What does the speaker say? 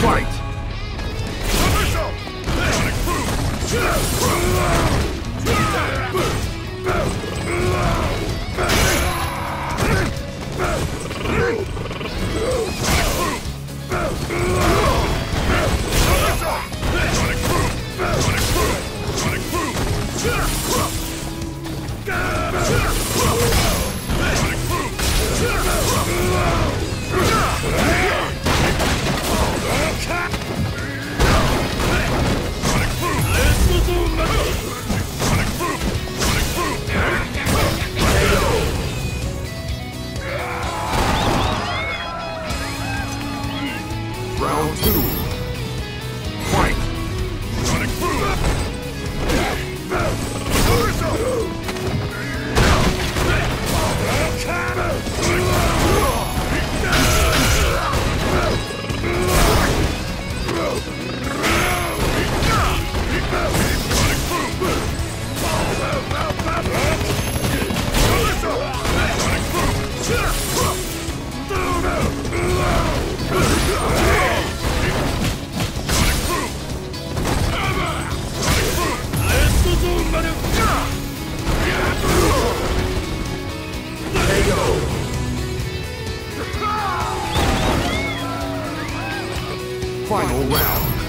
Fight! Round Final round.